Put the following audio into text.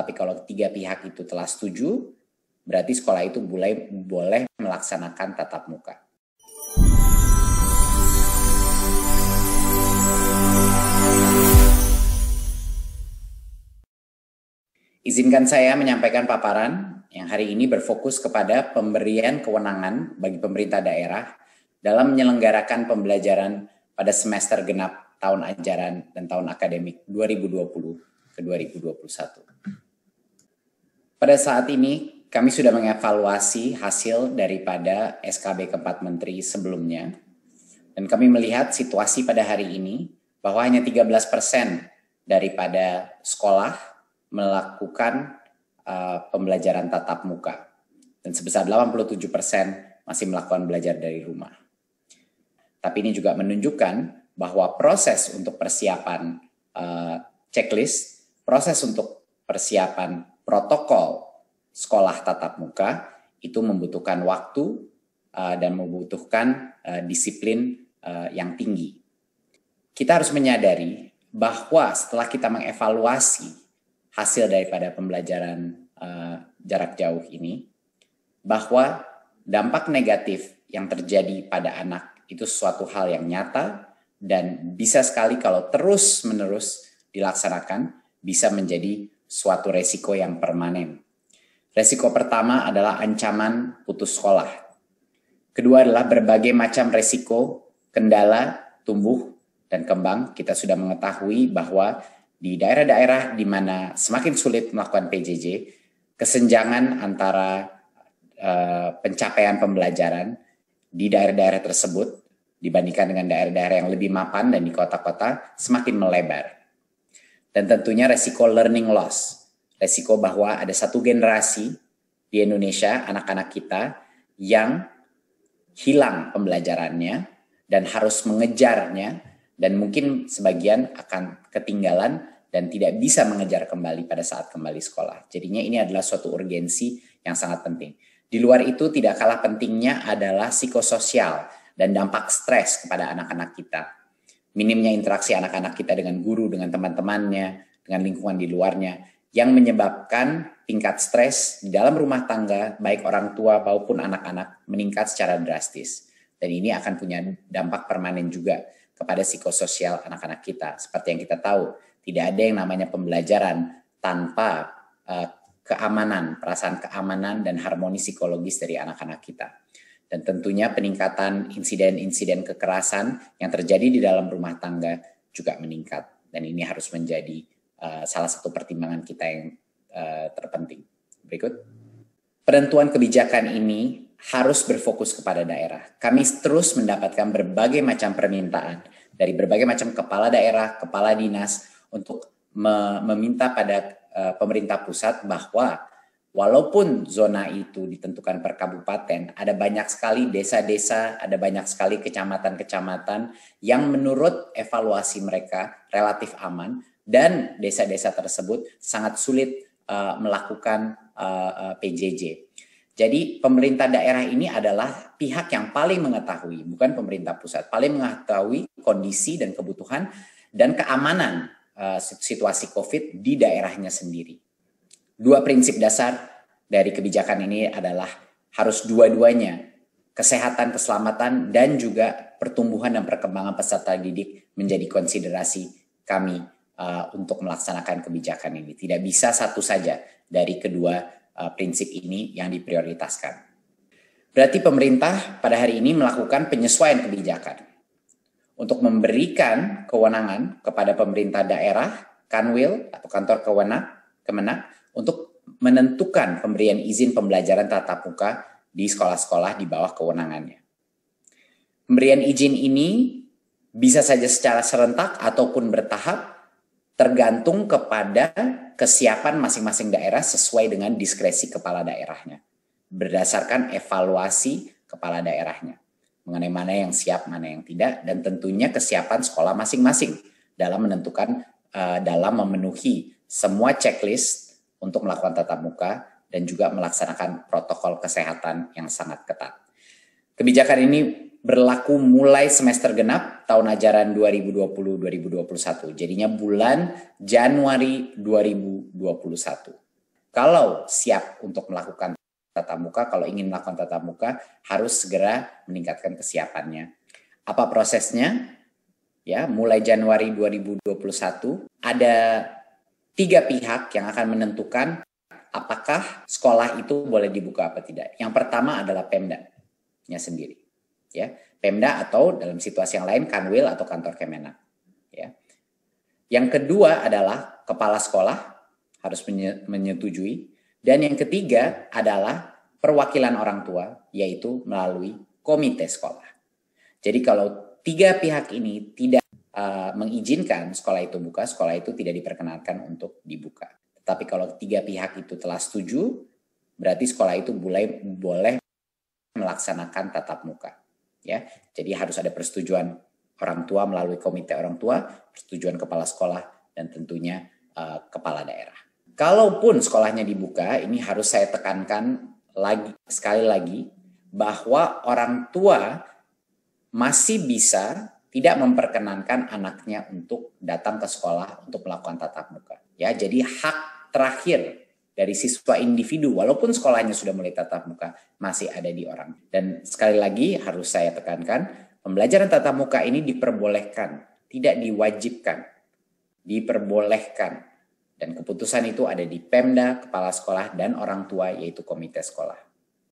Tetapi kalau tiga pihak itu telah setuju, berarti sekolah itu boleh boleh melaksanakan tatap muka. Izinkan saya menyampaikan paparan yang hari ini berfokus kepada pemberian kewenangan bagi pemerintah daerah dalam menyelenggarakan pembelajaran pada semester genap tahun ajaran dan tahun akademik 2020 ke 2021. Pada saat ini kami sudah mengevaluasi hasil daripada SKB keempat menteri sebelumnya dan kami melihat situasi pada hari ini bahwa hanya 13% daripada sekolah melakukan uh, pembelajaran tatap muka dan sebesar 87% masih melakukan belajar dari rumah. Tapi ini juga menunjukkan bahwa proses untuk persiapan uh, checklist, proses untuk persiapan protokol sekolah tatap muka itu membutuhkan waktu uh, dan membutuhkan uh, disiplin uh, yang tinggi. Kita harus menyadari bahwa setelah kita mengevaluasi hasil daripada pembelajaran jarak jauh ini bahwa dampak negatif yang terjadi pada anak itu suatu hal yang nyata dan bisa sekali kalau terus-menerus dilaksanakan bisa menjadi suatu resiko yang permanen. Resiko pertama adalah ancaman putus sekolah. Kedua adalah berbagai macam resiko, kendala, tumbuh, dan kembang. Kita sudah mengetahui bahwa di daerah-daerah di mana semakin sulit melakukan PJJ, kesenjangan antara uh, pencapaian pembelajaran di daerah-daerah tersebut dibandingkan dengan daerah-daerah yang lebih mapan dan di kota-kota semakin melebar. Dan tentunya resiko learning loss, resiko bahwa ada satu generasi di Indonesia, anak-anak kita yang hilang pembelajarannya dan harus mengejarnya dan mungkin sebagian akan ketinggalan dan tidak bisa mengejar kembali pada saat kembali sekolah. Jadinya ini adalah suatu urgensi yang sangat penting. Di luar itu tidak kalah pentingnya adalah psikososial dan dampak stres kepada anak-anak kita. Minimnya interaksi anak-anak kita dengan guru, dengan teman-temannya, dengan lingkungan di luarnya yang menyebabkan tingkat stres di dalam rumah tangga baik orang tua maupun anak-anak meningkat secara drastis. Dan ini akan punya dampak permanen juga kepada psikososial anak-anak kita. Seperti yang kita tahu, tidak ada yang namanya pembelajaran tanpa uh, keamanan, perasaan keamanan dan harmoni psikologis dari anak-anak kita. Dan tentunya peningkatan insiden-insiden kekerasan yang terjadi di dalam rumah tangga juga meningkat. Dan ini harus menjadi uh, salah satu pertimbangan kita yang uh, terpenting. Berikut. Penentuan kebijakan ini harus berfokus kepada daerah. Kami terus mendapatkan berbagai macam permintaan dari berbagai macam kepala daerah, kepala dinas untuk me meminta pada uh, pemerintah pusat bahwa walaupun zona itu ditentukan per kabupaten, ada banyak sekali desa-desa, ada banyak sekali kecamatan-kecamatan yang menurut evaluasi mereka relatif aman dan desa-desa tersebut sangat sulit uh, melakukan uh, uh, PJJ. Jadi pemerintah daerah ini adalah pihak yang paling mengetahui, bukan pemerintah pusat, paling mengetahui kondisi dan kebutuhan dan keamanan uh, situasi COVID di daerahnya sendiri. Dua prinsip dasar dari kebijakan ini adalah harus dua-duanya, kesehatan, keselamatan, dan juga pertumbuhan dan perkembangan peserta didik menjadi konsiderasi kami uh, untuk melaksanakan kebijakan ini. Tidak bisa satu saja dari kedua uh, prinsip ini yang diprioritaskan. Berarti pemerintah pada hari ini melakukan penyesuaian kebijakan untuk memberikan kewenangan kepada pemerintah daerah, Kanwil atau kantor kewenang Kemenang untuk menentukan pemberian izin pembelajaran tatap muka di sekolah-sekolah di bawah kewenangannya. Pemberian izin ini bisa saja secara serentak ataupun bertahap tergantung kepada kesiapan masing-masing daerah sesuai dengan diskresi kepala daerahnya. Berdasarkan evaluasi kepala daerahnya. Mengenai mana yang siap, mana yang tidak. Dan tentunya kesiapan sekolah masing-masing dalam menentukan, uh, dalam memenuhi semua checklist untuk melakukan tatap muka dan juga melaksanakan protokol kesehatan yang sangat ketat. Kebijakan ini berlaku mulai semester genap tahun ajaran 2020-2021. Jadinya bulan Januari 2021. kalau siap untuk melakukan tatap muka, kalau ingin melakukan tatap muka harus segera meningkatkan kesiapannya. Apa prosesnya? Ya, mulai Januari 2021 ada tiga pihak yang akan menentukan apakah sekolah itu boleh dibuka apa tidak. Yang pertama adalah Pemda-nya sendiri. Ya, Pemda atau dalam situasi yang lain Kanwil atau kantor Kemenak. Ya. Yang kedua adalah kepala sekolah harus menyetujui dan yang ketiga adalah perwakilan orang tua, yaitu melalui komite sekolah. Jadi kalau tiga pihak ini tidak uh, mengizinkan sekolah itu buka, sekolah itu tidak diperkenankan untuk dibuka. Tapi kalau tiga pihak itu telah setuju, berarti sekolah itu boleh boleh melaksanakan tatap muka. Ya, jadi harus ada persetujuan orang tua melalui komite orang tua, persetujuan kepala sekolah, dan tentunya uh, kepala daerah. Kalaupun sekolahnya dibuka, ini harus saya tekankan lagi sekali lagi bahwa orang tua masih bisa tidak memperkenankan anaknya untuk datang ke sekolah untuk melakukan tatap muka. Ya, jadi hak terakhir dari siswa individu walaupun sekolahnya sudah mulai tatap muka masih ada di orang. Dan sekali lagi harus saya tekankan, pembelajaran tatap muka ini diperbolehkan, tidak diwajibkan. Diperbolehkan dan keputusan itu ada di Pemda, kepala sekolah, dan orang tua yaitu komite sekolah.